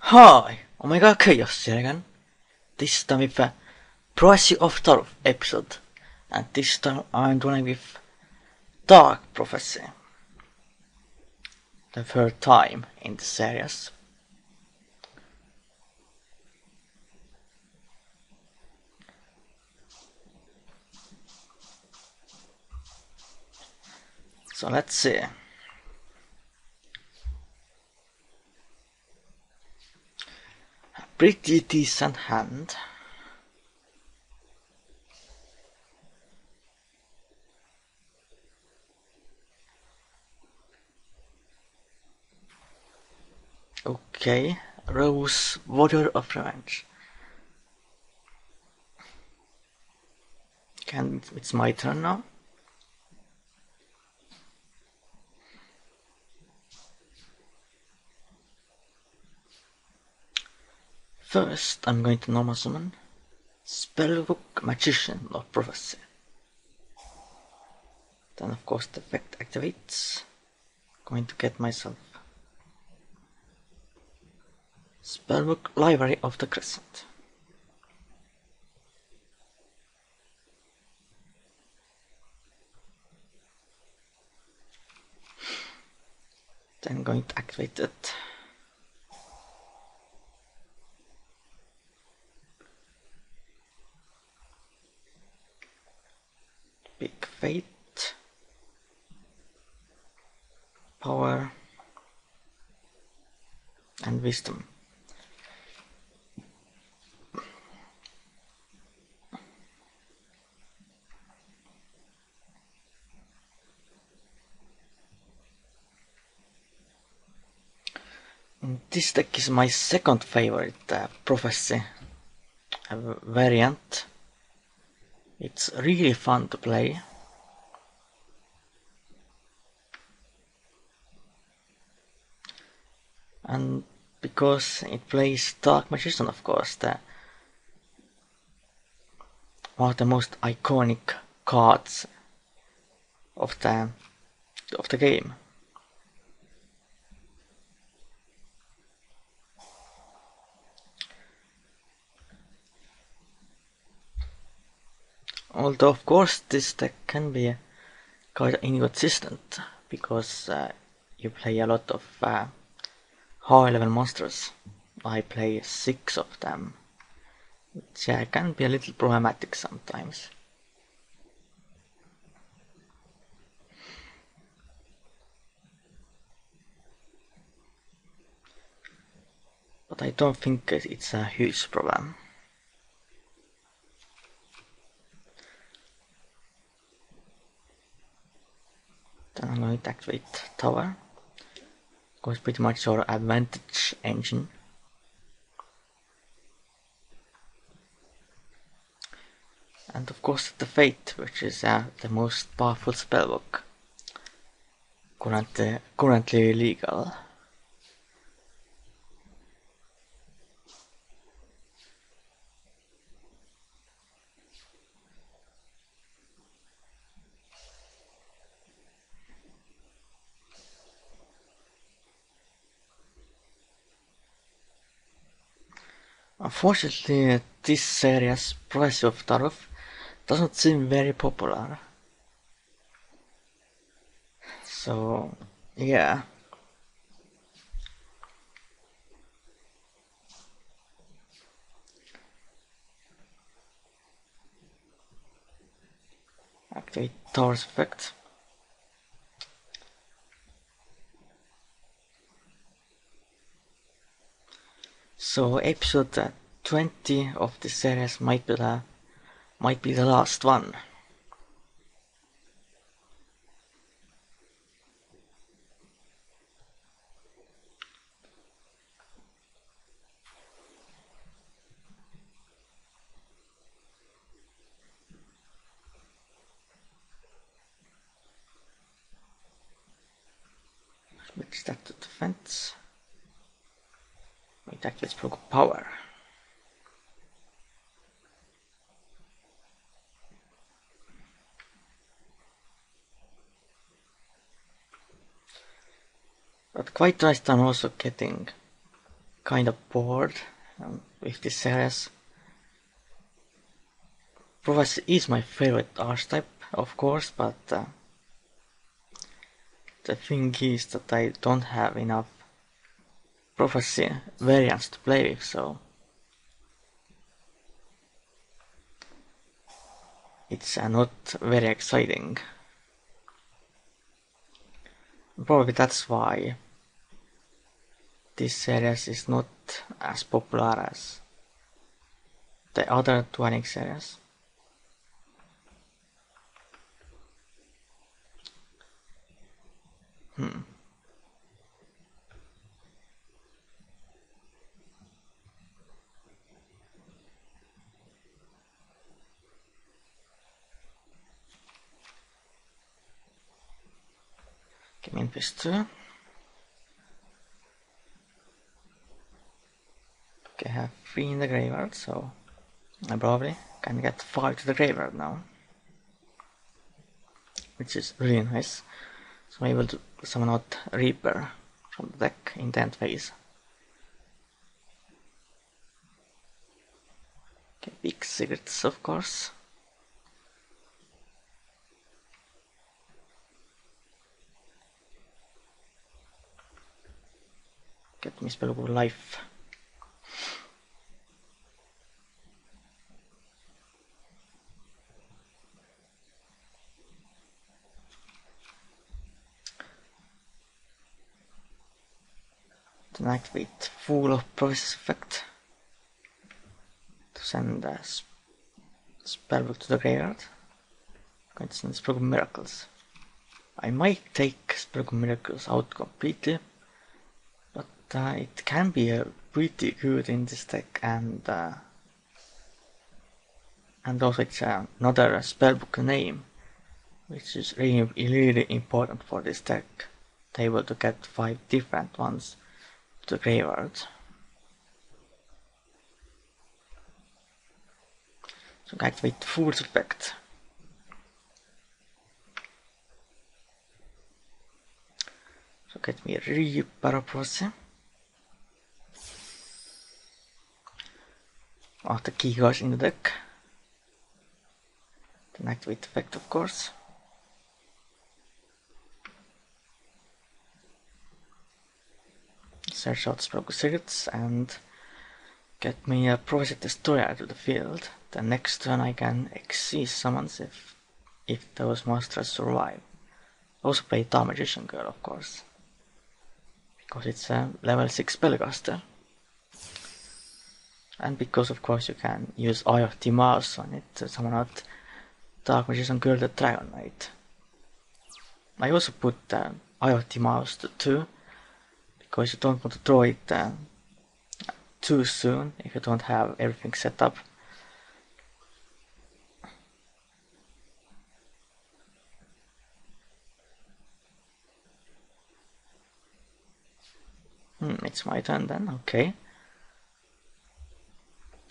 Hi, oh Omega Khaos here again. This time with a Prophecy of Taruth episode. And this time I'm doing with Dark Prophecy. The third time in the series. So let's see. Pretty decent hand. Okay, Rose, Warrior of Revenge. Can it's my turn now? First, I'm going to normal summon Spellbook Magician of Prophecy. Then, of course, the effect activates. Going to get myself Spellbook Library of the Crescent. Then going to activate it. Fate. Power. And Wisdom. This deck is my second favorite uh, Prophecy uh, variant. It's really fun to play. And because it plays Dark Magician, of course, the one of the most iconic cards of the of the game. Although of course this deck can be quite inconsistent because uh, you play a lot of uh, high level monsters. I play six of them, which uh, can be a little problematic sometimes. But I don't think it's a huge problem. Then I'm going to activate tower. Goes pretty much our advantage engine. And of course the Fate, which is uh, the most powerful spellbook currently, currently legal. Unfortunately, this series, price of Taruth, doesn't seem very popular. So, yeah. Activate Taurus effect. So episode 20 of the series might be the might be the last one. Switch that to defense. Wait, activates proc power. But quite right I'm also getting kind of bored um, with this series. Prophecy is my favorite archetype, of course, but uh, the thing is that I don't have enough prophecy variants to play with, so it's uh, not very exciting. Probably that's why this series is not as popular as the other Twanic series. Hmm. Give me this too. Okay, I have three in the graveyard, so I probably can get five to the graveyard now. Which is really nice. So I'm able to summon out Reaper from the deck in the end phase. Okay, big secrets of course. Get me spellbook life. Then activate Fool of Prophecy's effect to send a spellbook to the graveyard. I'm going to send spell Spellbook Miracles. I might take spell Spellbook Miracles out completely uh, it can be uh, pretty good in this deck and uh, and also it's uh, another spellbook name which is really, really important for this deck able to get five different ones to the graveyard so activate Fool's Effect so get me a Reaper of of the key cards in the deck. Then activate effect of course. Search out Spellbook Secrets and get me a Prophecy Destroyer out of the field. The next turn I can exceed summons if, if those monsters survive. Also play Dark Magician Girl of course. Because it's a level 6 spellcaster and because of course you can use Eye of on it summon out Dark Magician Girl the Dragon Knight. I also put uh, Eye of Timaeus to 2 because you don't want to draw it uh, too soon if you don't have everything set up. Hmm, it's my turn then, okay.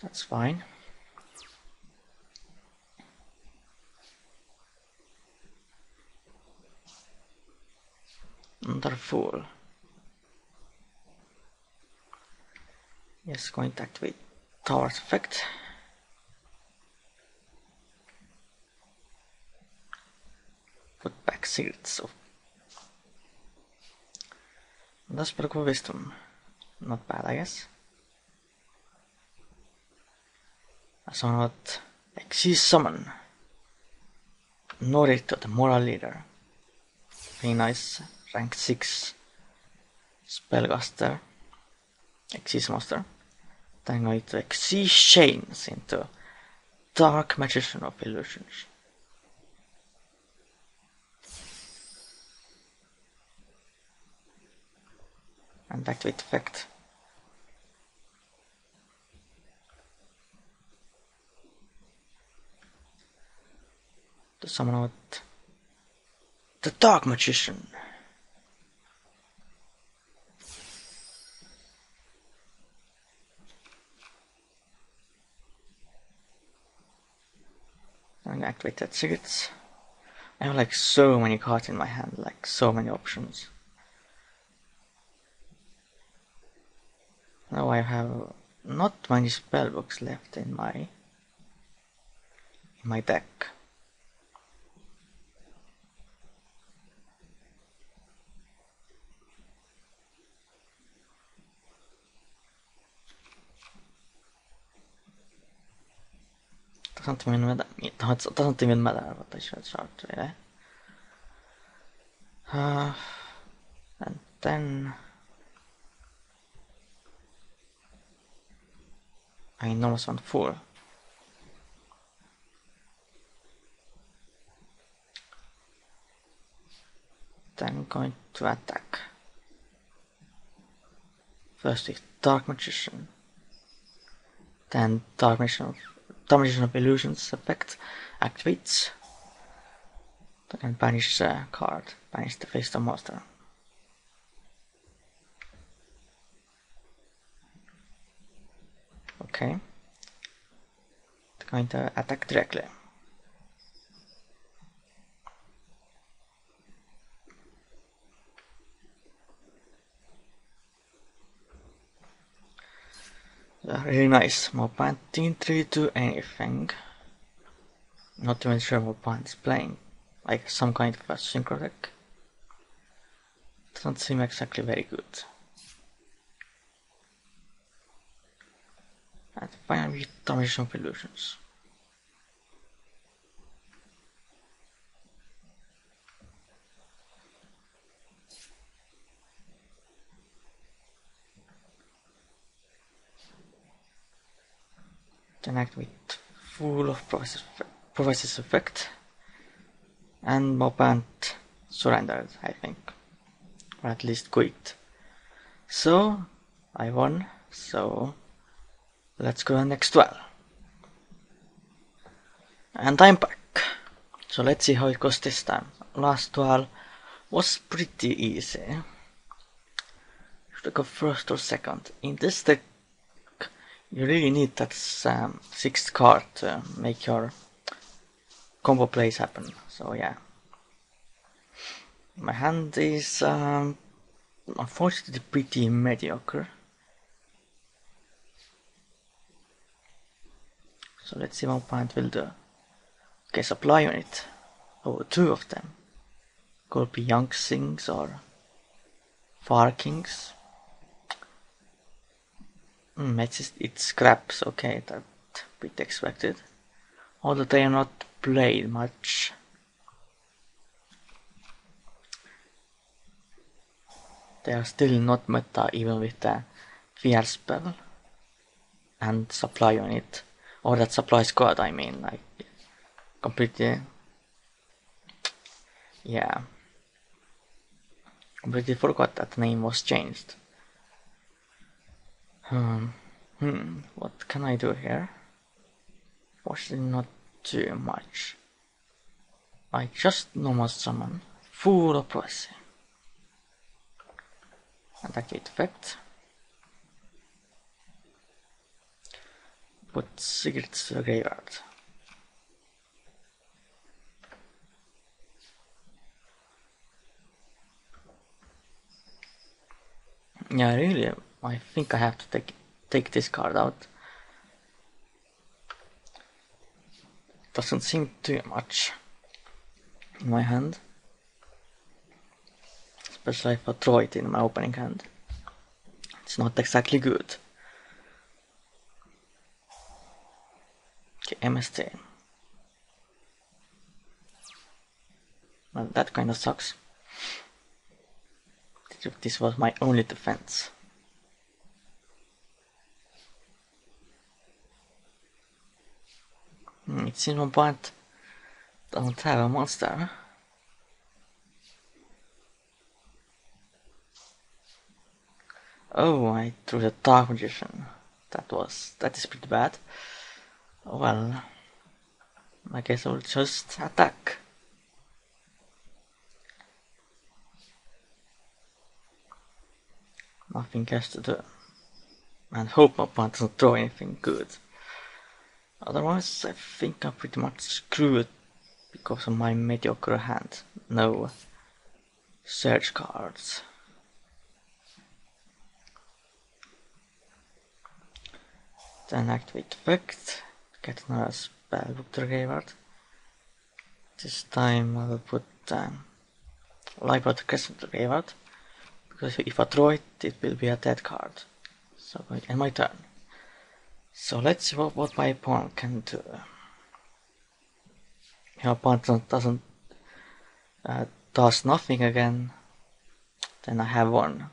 That's fine. Wonderful. Yes, going to activate Tower's effect. Put back of that's pretty cool wisdom. Not bad, I guess. Sanovat Exis Summon. Norito, the moral leader. Very nice, rank 6 spellcaster. Exis monster. Then going to Exceed Chains into Dark Magician of Illusions. And activate effect. Summon out the Dark Magician. And activate that secrets. I have like so many cards in my hand, like so many options. Now I have not many spellbooks left in my in my deck. Doesn't even matter. It doesn't even matter what I should start really. Uh, and then I know one full. Then going to attack. First with Dark Magician. Then Dark Magician, Magician of Illusions effect activates. Then banish a card, banish the face of the monster. Okay. Going to attack directly. Uh, really nice. Opponent didn't really do anything. Not even sure opponent is playing. Like some kind of a synchro deck. Doesn't seem exactly very good. And finally, Domination of Illusions. Then activate Fool of Prophecy's effect. And Mopant surrendered, I think. Or at least quit. So, I won, so Let's go to the next duel. And I'm back. So let's see how it goes this time. Last duel was pretty easy. Should I go first or second? In this deck, you really need that um, sixth card to make your combo plays happen. So yeah. My hand is um, unfortunately pretty mediocre. So let's see what point will do. Okay, supply unit. Oh, two of them. Could be Young Sings or Far Kings. Mm, it's, just, it scraps, okay, that bit expected. Although they are not played much. They are still not meta even with the fear spell and supply on it. or that supply squad I mean like completely yeah completely forgot that name was changed um, hmm what can I do here? Fortunately not too much. I just normal summon. Fool of and activate effect. Put secrets to the graveyard. Yeah, really, I think I have to take take this card out. Doesn't seem too much in my hand. Especially if I throw it in my opening hand. It's not exactly good. Okay, MST. Well, that kind of sucks. This was my only defense. Hmm, it seems my point doesn't have a monster. Oh, I threw the Dark Magician. That was, that is pretty bad. Well, I guess I'll just attack. Nothing else to do. And hope my opponent doesn't throw anything good. Otherwise, I think I'm pretty much screwed because of my mediocre hand. No search cards. Then activate effect, get another spellbook graveyard. This time I will put um, Library Crescent graveyard, because if I draw it, it will be a dead card. So, and my turn. So let's see what, what my opponent can do. Your opponent doesn't uh, does nothing again. Then I have one.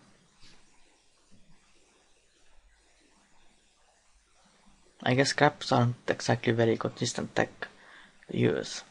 I guess caps aren't exactly very consistent tech to use.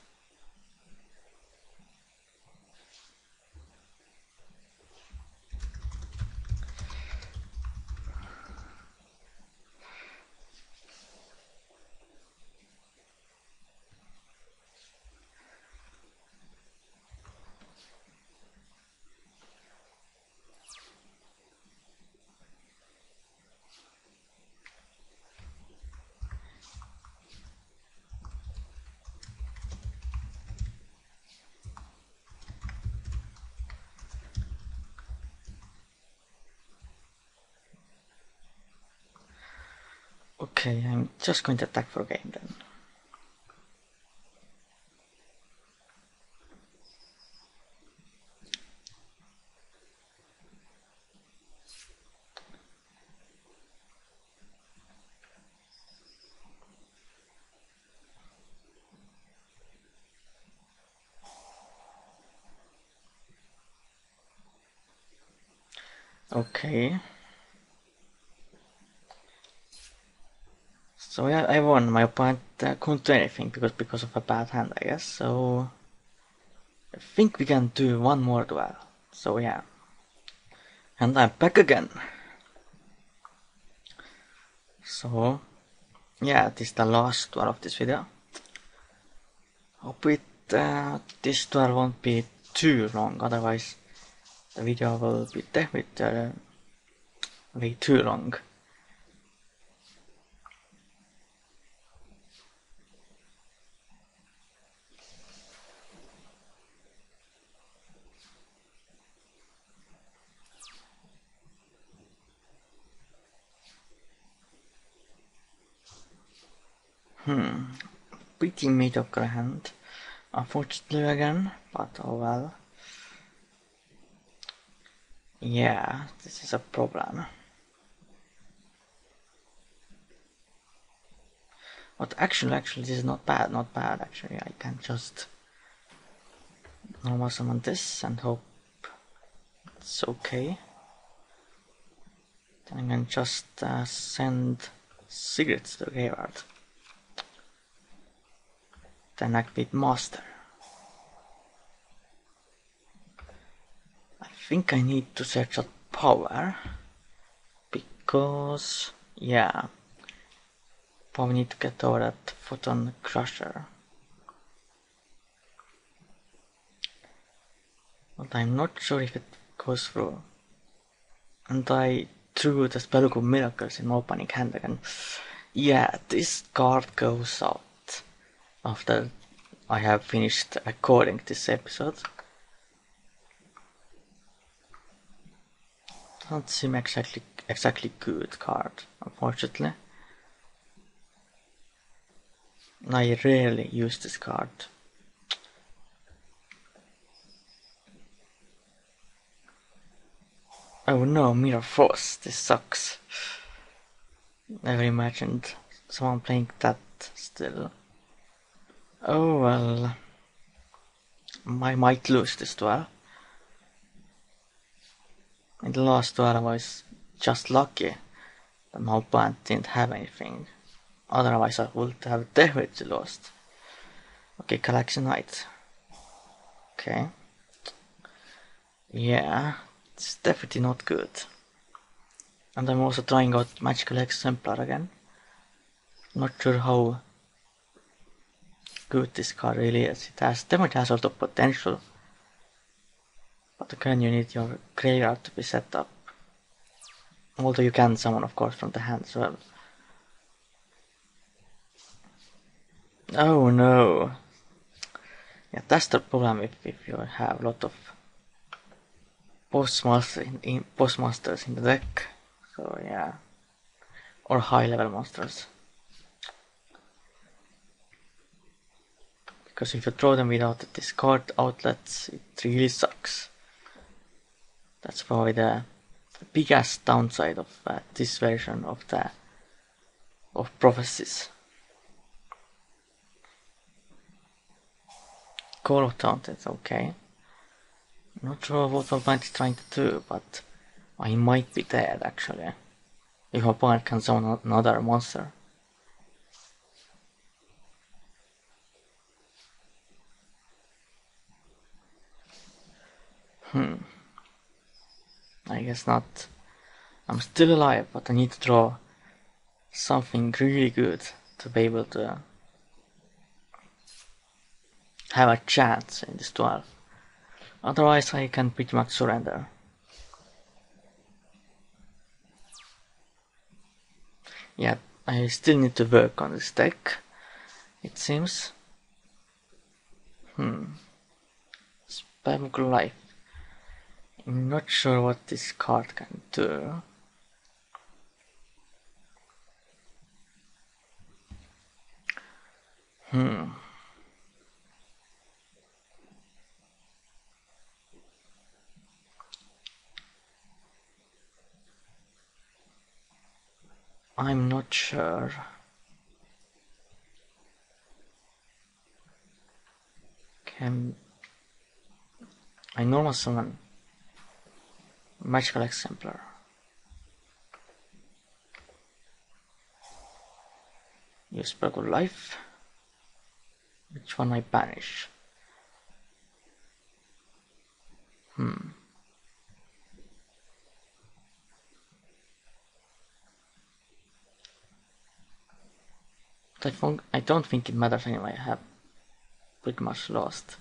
Okay, I'm just going to attack for game then. Okay. So yeah, I won. My opponent uh, couldn't do anything because because of a bad hand, I guess. So I think we can do one more duel. So yeah, and I'm back again. So yeah, this is the last duel of this video. Hope it uh, this duel won't be too long, otherwise the video will be definitely uh, way too long. Hmm, pretty mediocre hand, unfortunately again, but oh well. Yeah, this is a problem. But actually, actually, this is not bad, not bad actually. I can just normal summon this and hope it's okay. Then I can just uh, send Sigrid to graveyard then activate master. I think I need to search out power because yeah probably need to get over that photon crusher. But I'm not sure if it goes through. And I threw the spell of miracles in opening hand again yeah this card goes out after I have finished recording this episode. Doesn't seem exactly exactly good card, unfortunately. I rarely use this card. Oh no, Mirror Force, this sucks. Never imagined someone playing that still. Oh well. I might lose this duel. In the last duel I was just lucky that my opponent didn't have anything. Otherwise I would have definitely lost. Okay, collection Knight. Okay. Yeah, it's definitely not good. And I'm also trying out Magical Exemplar again. Not sure how good this card really is. It has definitely has a lot of potential. But again you need your graveyard to be set up. Although you can summon of course from the hand as well. Oh no. Yeah, that's the problem if, if you have a lot of postmasters in, in postmasters in the deck. So yeah. Or high level monsters. Because if you throw them without the discard outlets, it really sucks. That's probably the biggest downside of uh, this version of the of prophecies. Call of the Haunted, okay. Not sure what opponent is trying to do, but I might be dead actually. If opponent can summon another monster. Hmm. I guess not. I'm still alive, but I need to draw something really good to be able to have a chance in this 12. Otherwise I can pretty much surrender. Yeah, I still need to work on this deck, it seems. Hmm. Spam Life. I'm not sure what this card can do. Hmm. I'm not sure. Can I normal summon magical exemplar? Use of Life. Which one I banish? Hmm. I, I don't think it matters anyway, I have pretty much lost.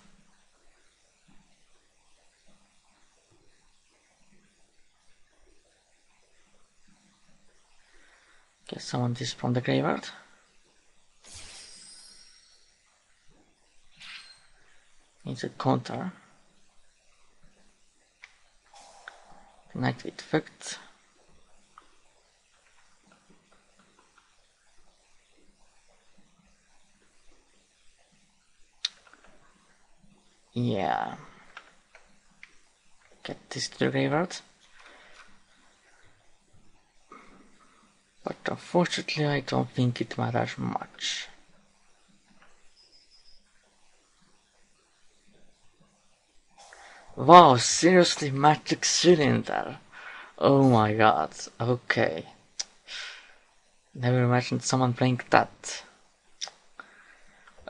Get someone this from the graveyard. It's a counter. Nightwit effect. Yeah. Get this to the graveyard. But unfortunately I don't think it matters much. Wow, seriously, Magic Cylinder? Oh my god, okay. Never imagined someone playing that.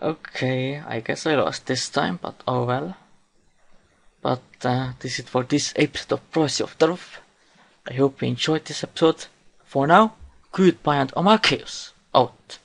Okay, I guess I lost this time, but oh well. But uh, this is for this episode of Prophecy of Taruth. I hope you enjoyed this episode. For now, goodbye and Omega Khaos out.